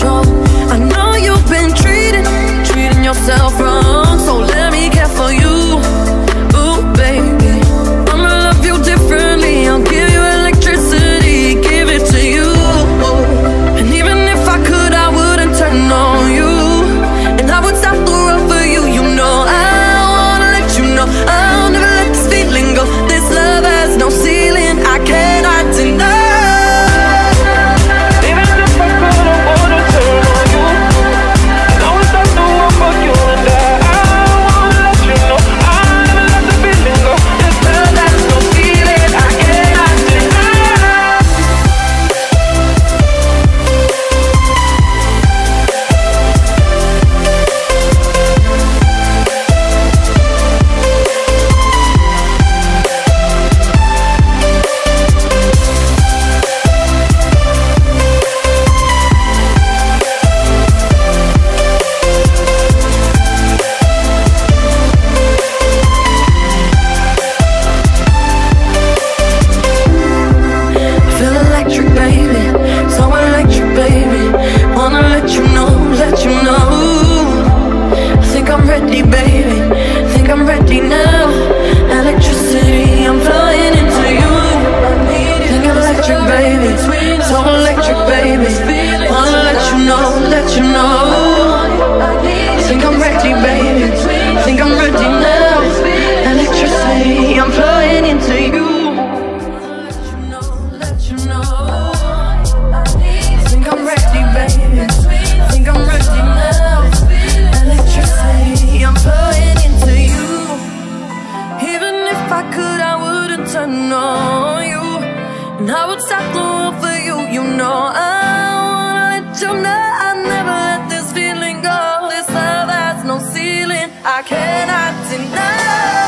strong. you know, let you know. I think I'm ready, baby, think I'm ready now. once I go for you, you know I wanna let you know I never let this feeling go. This love has no ceiling, I cannot deny.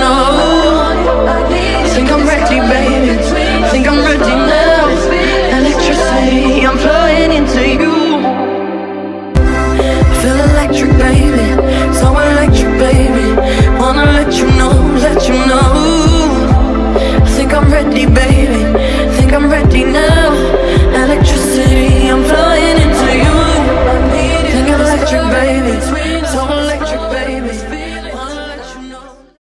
I think I'm ready, baby. Think I'm ready.